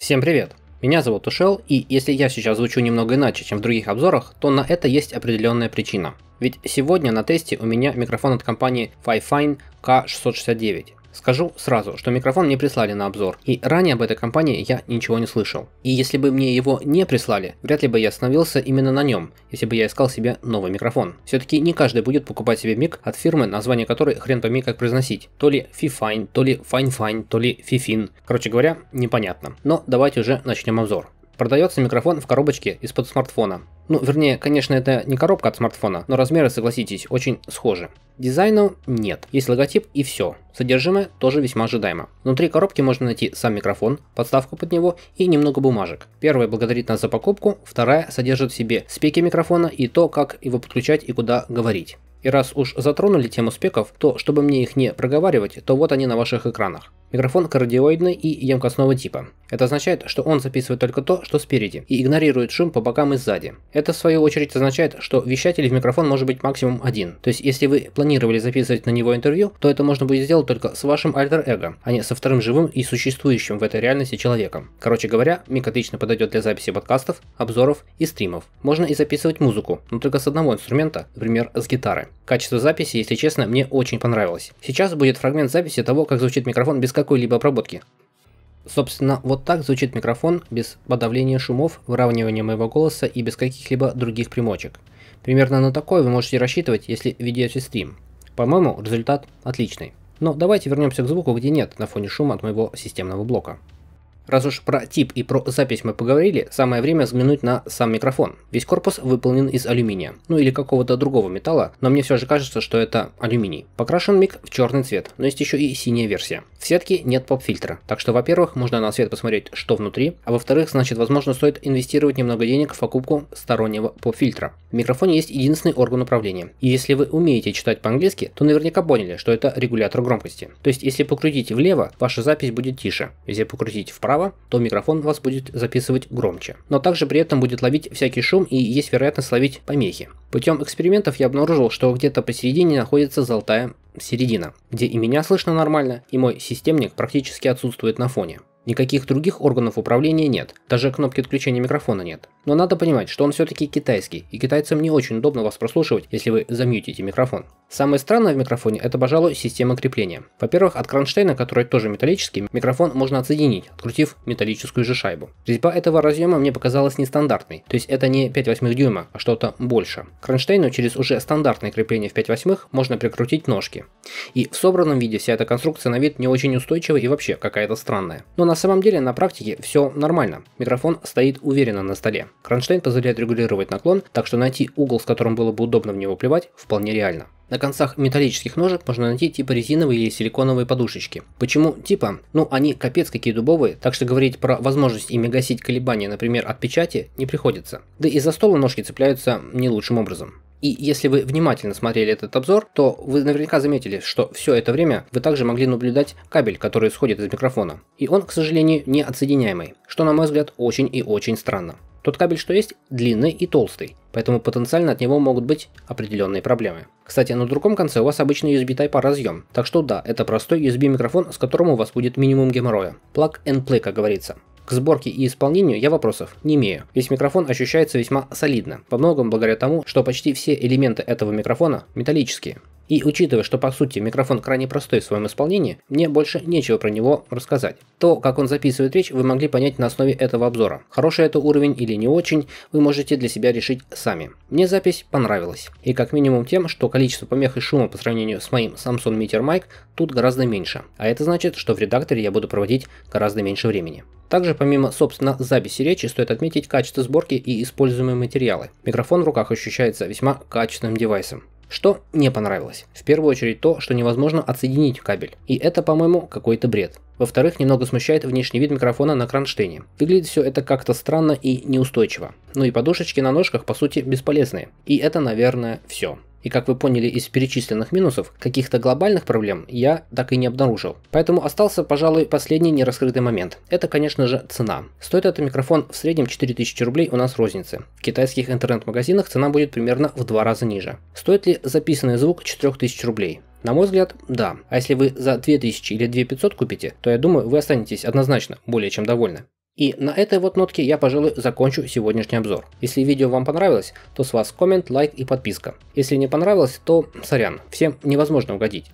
Всем привет! Меня зовут Ушел, и если я сейчас звучу немного иначе, чем в других обзорах, то на это есть определенная причина. Ведь сегодня на тесте у меня микрофон от компании Fifine K669. Скажу сразу, что микрофон мне прислали на обзор, и ранее об этой компании я ничего не слышал. И если бы мне его не прислали, вряд ли бы я остановился именно на нем, если бы я искал себе новый микрофон. Все-таки не каждый будет покупать себе мик от фирмы, название которой хрен пойми как произносить. То ли Fifine, то ли Finefine, то ли Fifin. Короче говоря, непонятно. Но давайте уже начнем обзор. Продается микрофон в коробочке из-под смартфона. Ну, вернее, конечно, это не коробка от смартфона, но размеры, согласитесь, очень схожи. Дизайну нет, есть логотип и все. Содержимое тоже весьма ожидаемо. Внутри коробки можно найти сам микрофон, подставку под него и немного бумажек. Первая благодарит нас за покупку, вторая содержит в себе спеки микрофона и то, как его подключать и куда говорить. И раз уж затронули тему спеков, то чтобы мне их не проговаривать, то вот они на ваших экранах. Микрофон кардиоидный и емкостного типа. Это означает, что он записывает только то, что спереди, и игнорирует шум по бокам и сзади. Это в свою очередь означает, что вещатель в микрофон может быть максимум один. То есть, если вы планировали записывать на него интервью, то это можно будет сделать только с вашим альтер-эго, а не со вторым живым и существующим в этой реальности человеком. Короче говоря, мик отлично подойдет для записи подкастов, обзоров и стримов. Можно и записывать музыку, но только с одного инструмента, например, с гитары. Качество записи, если честно, мне очень понравилось. Сейчас будет фрагмент записи того, как звучит микрофон без какой-либо обработки. Собственно, вот так звучит микрофон без подавления шумов, выравнивания моего голоса и без каких-либо других примочек. Примерно на такое вы можете рассчитывать, если ведете стрим. По-моему, результат отличный. Но давайте вернемся к звуку, где нет на фоне шума от моего системного блока. Раз уж про тип и про запись мы поговорили, самое время взглянуть на сам микрофон. Весь корпус выполнен из алюминия, ну или какого-то другого металла, но мне все же кажется, что это алюминий. Покрашен мик в черный цвет, но есть еще и синяя версия. В сетке нет поп-фильтра, так что, во-первых, можно на свет посмотреть, что внутри, а во-вторых, значит, возможно, стоит инвестировать немного денег в покупку стороннего поп-фильтра. В микрофоне есть единственный орган управления, и если вы умеете читать по-английски, то наверняка поняли, что это регулятор громкости. То есть, если покрутить влево, ваша запись будет тише, если покрутить вправо, вправо, то микрофон вас будет записывать громче. Но также при этом будет ловить всякий шум и есть вероятность ловить помехи. Путем экспериментов я обнаружил, что где-то посередине находится золотая середина, где и меня слышно нормально, и мой системник практически отсутствует на фоне. Никаких других органов управления нет, даже кнопки отключения микрофона нет. Но надо понимать, что он все-таки китайский, и китайцам не очень удобно вас прослушивать, если вы замьютите микрофон. Самое странное в микрофоне это, пожалуй, система крепления. Во-первых, от кронштейна, который тоже металлический, микрофон можно отсоединить, открутив металлическую же шайбу. Резьба этого разъема мне показалась нестандартной, то есть это не 5 восьмых дюйма, а что-то больше. К кронштейну через уже стандартное крепление в 5 восьмых можно прикрутить ножки. И в собранном виде вся эта конструкция на вид не очень устойчивая и вообще какая-то странная. Но на самом деле на практике все нормально. Микрофон стоит уверенно на столе. Кронштейн позволяет регулировать наклон, так что найти угол, с которым было бы удобно в него плевать, вполне реально. На концах металлических ножек можно найти типа резиновые или силиконовые подушечки. Почему типа? Ну, они капец какие дубовые, так что говорить про возможность ими гасить колебания, например, от печати, не приходится. Да и за стола ножки цепляются не лучшим образом. И если вы внимательно смотрели этот обзор, то вы наверняка заметили, что все это время вы также могли наблюдать кабель, который исходит из микрофона. И он, к сожалению, не отсоединяемый, что на мой взгляд очень и очень странно. Тот кабель, что есть, длинный и толстый, поэтому потенциально от него могут быть определенные проблемы. Кстати, на другом конце у вас обычный USB Type-A разъем, так что да, это простой USB микрофон, с которым у вас будет минимум геморроя. Plug and play, как говорится. К сборке и исполнению я вопросов не имею. Весь микрофон ощущается весьма солидно, во многом благодаря тому, что почти все элементы этого микрофона металлические. И учитывая, что по сути микрофон крайне простой в своем исполнении, мне больше нечего про него рассказать. То, как он записывает речь, вы могли понять на основе этого обзора. Хороший это уровень или не очень, вы можете для себя решить сами. Мне запись понравилась. И как минимум тем, что количество помех и шума по сравнению с моим Samsung Meteor Mic тут гораздо меньше. А это значит, что в редакторе я буду проводить гораздо меньше времени. Также помимо, собственно, записи речи, стоит отметить качество сборки и используемые материалы. Микрофон в руках ощущается весьма качественным девайсом. Что мне понравилось? В первую очередь то, что невозможно отсоединить кабель. И это, по-моему, какой-то бред. Во-вторых, немного смущает внешний вид микрофона на кронштейне. Выглядит все это как-то странно и неустойчиво. Ну и подушечки на ножках, по сути, бесполезные. И это, наверное, все. И как вы поняли из перечисленных минусов, каких-то глобальных проблем я так и не обнаружил. Поэтому остался, пожалуй, последний нераскрытый момент. Это, конечно же, цена. Стоит этот микрофон в среднем 4000 рублей у нас в рознице. В китайских интернет-магазинах цена будет примерно в два раза ниже. Стоит ли записанный звук 4000 рублей? На мой взгляд, да. А если вы за 2000 или 2500 купите, то я думаю, вы останетесь однозначно более чем довольны. И на этой вот нотке я, пожалуй, закончу сегодняшний обзор. Если видео вам понравилось, то с вас коммент, лайк и подписка. Если не понравилось, то сорян, всем невозможно угодить.